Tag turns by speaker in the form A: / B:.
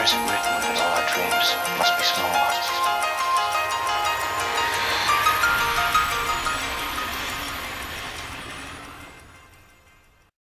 A: Where is it written that all our dreams must be small?